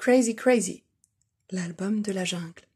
Crazy Crazy, l'album de la jungle.